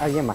Alguien más.